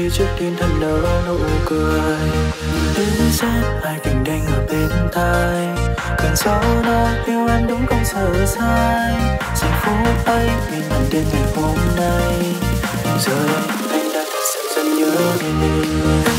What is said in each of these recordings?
phía trước tiên thân nở nụ cười. Tiếng rét ai tình đanh ở bên tai. Cơn gió đó yêu em đúng không sợ sai. Giây phút ấy mình nằm đến ngày hôm nay. Giờ anh đã thật sự dần nhớ về mình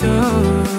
You.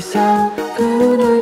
sao cứ nơi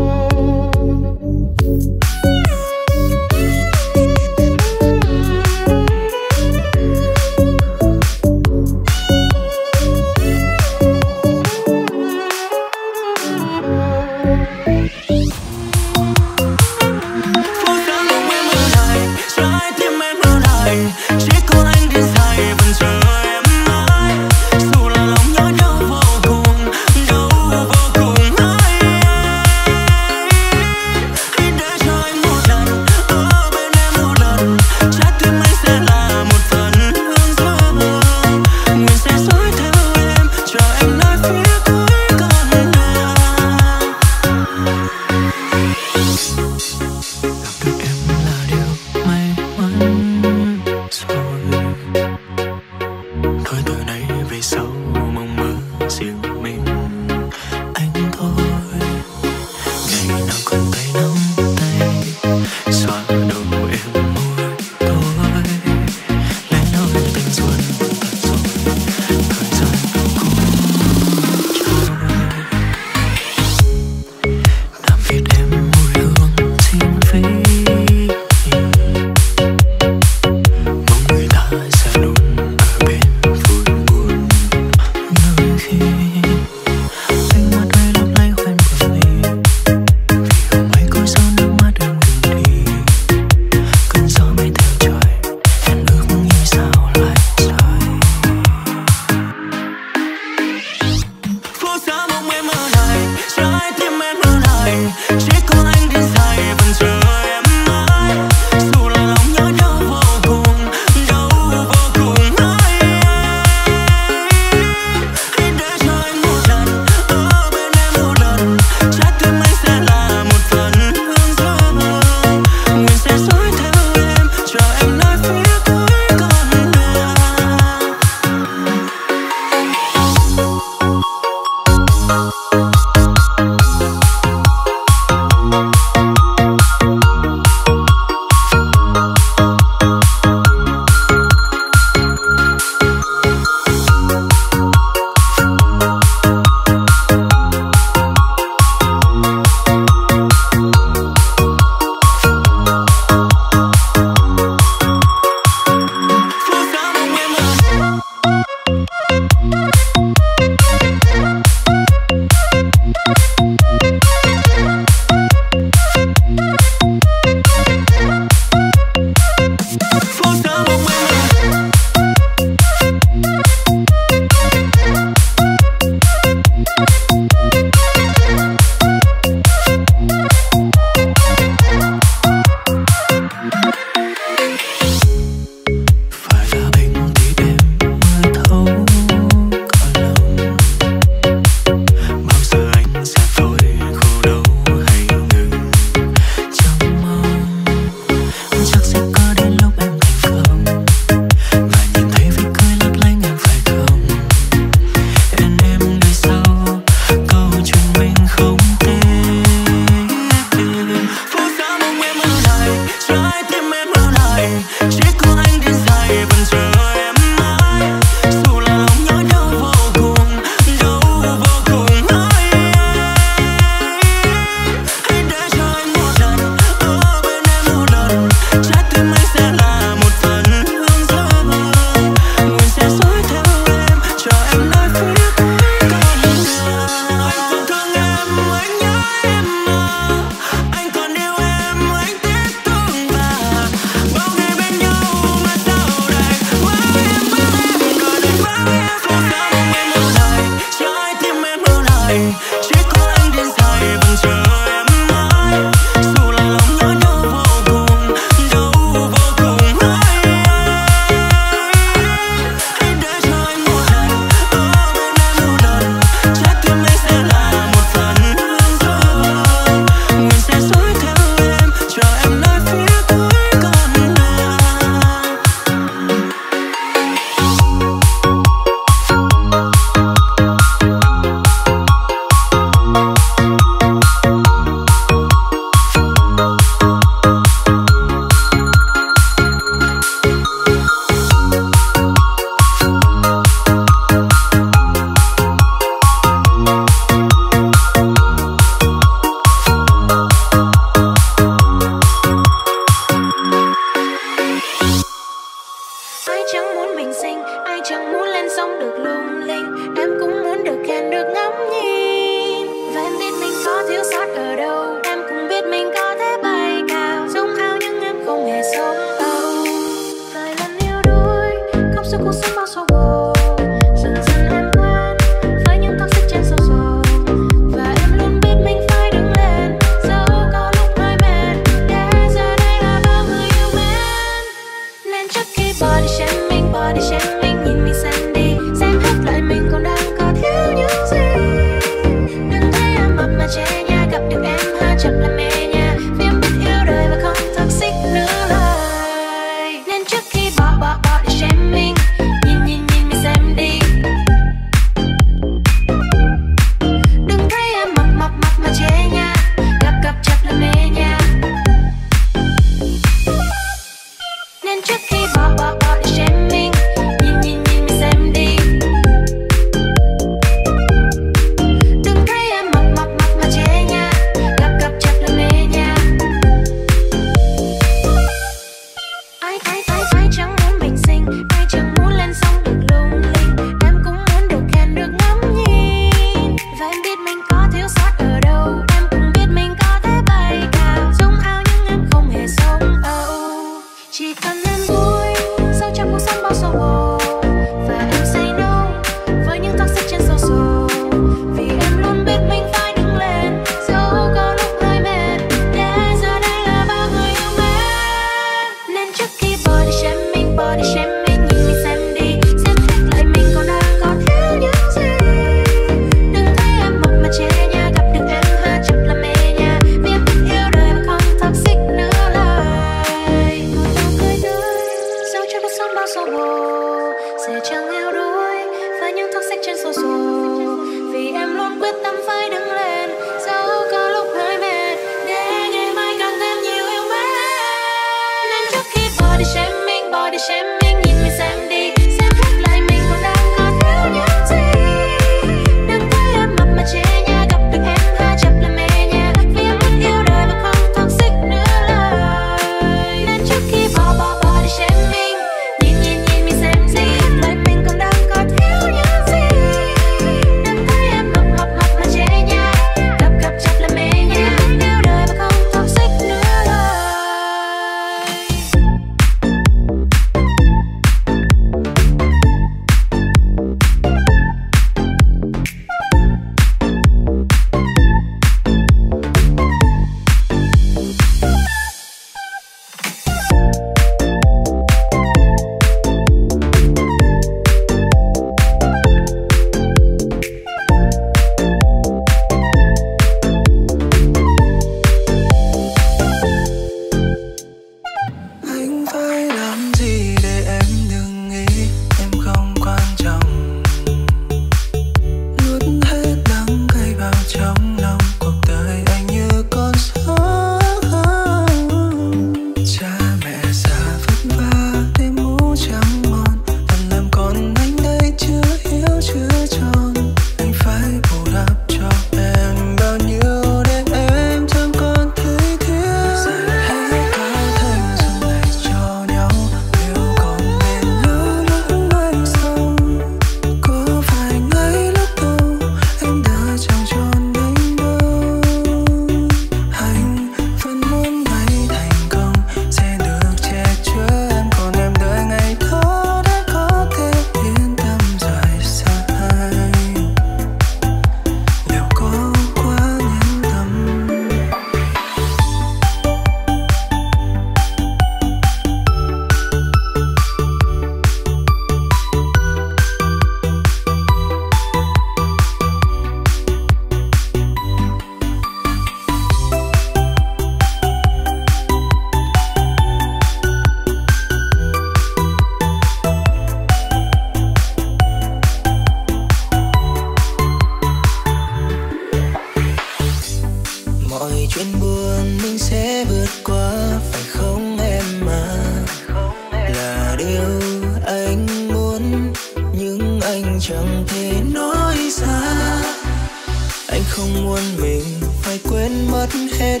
không muốn mình phải quên mất hết.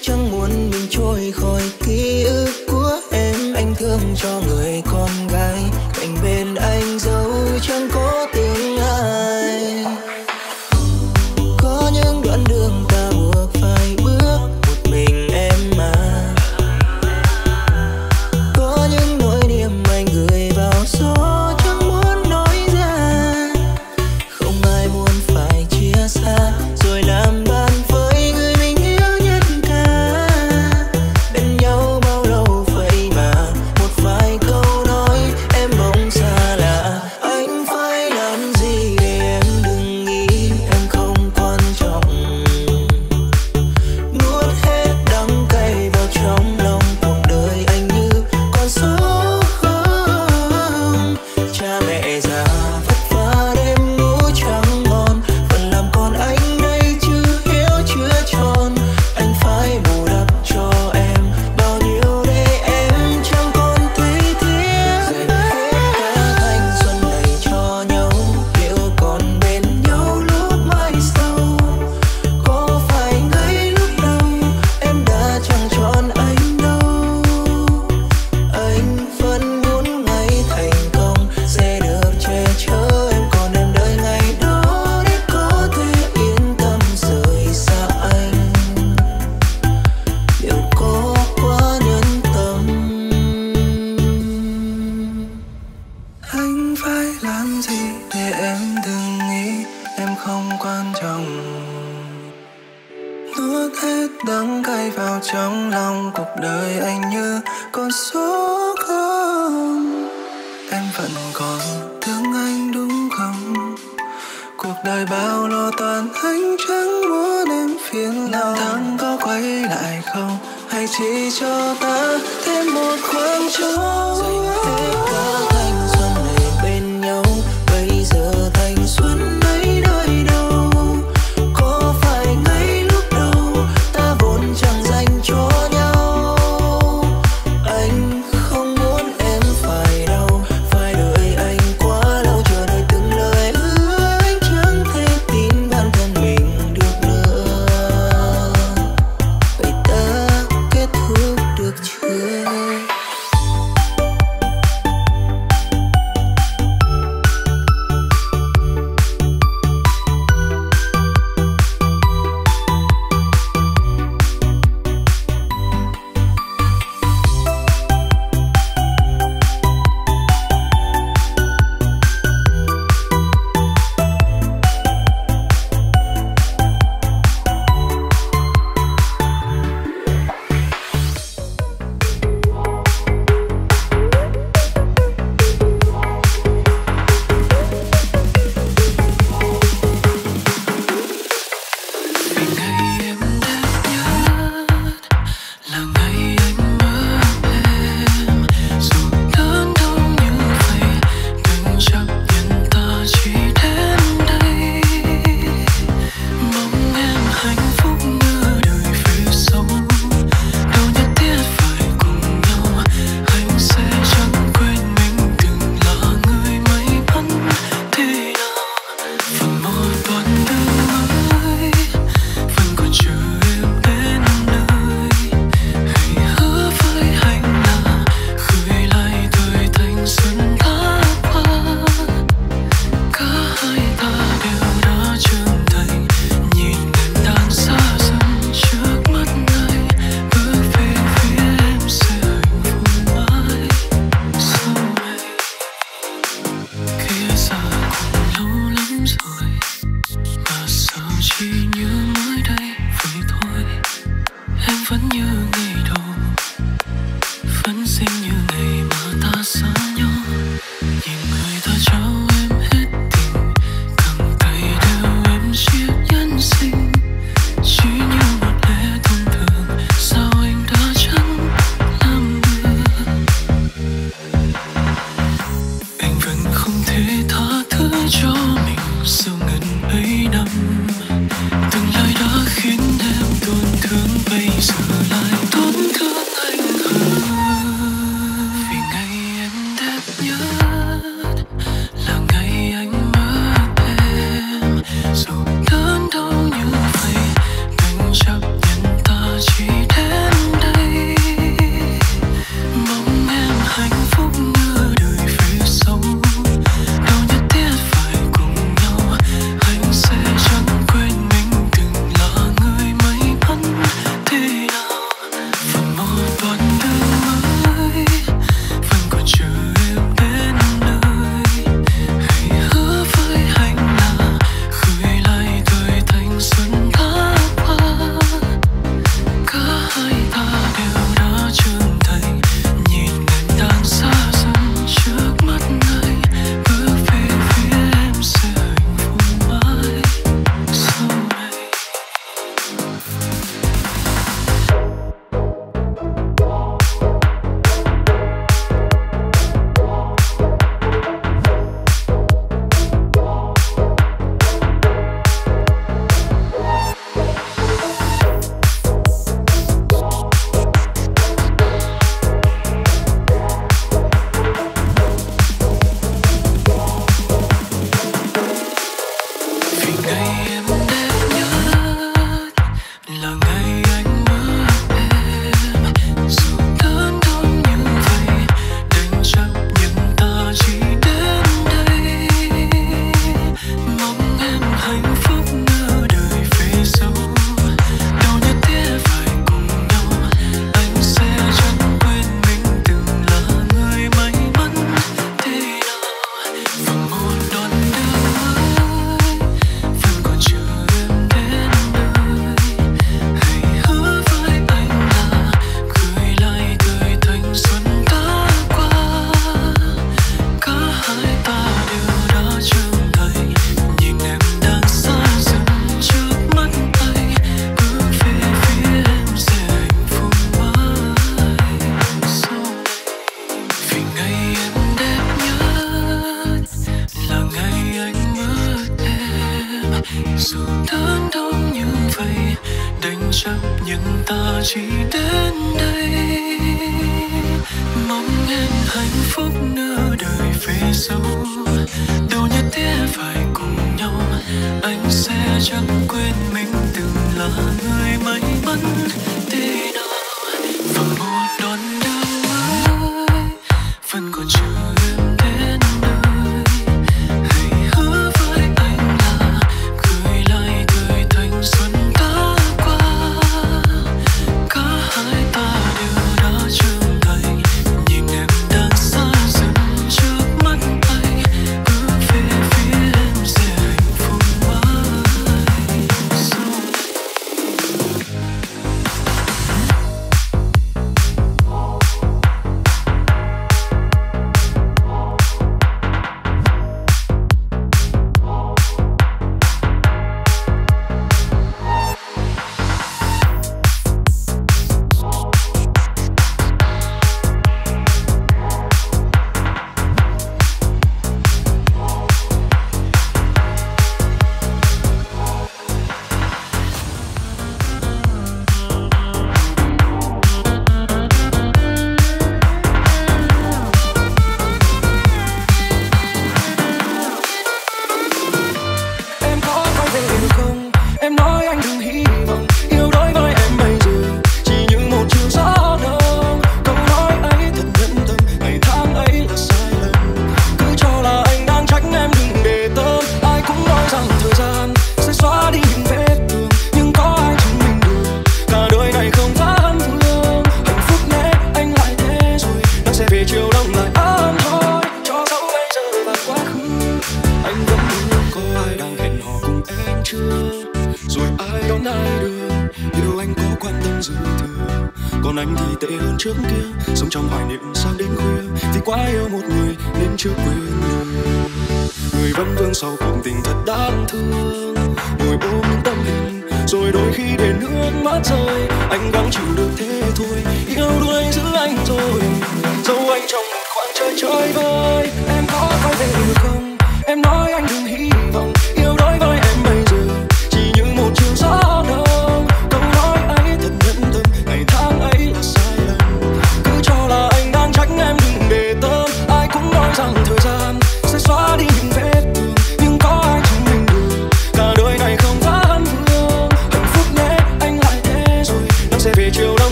Chẳng muốn mình trôi khỏi ký ức của em. Anh thương cho người con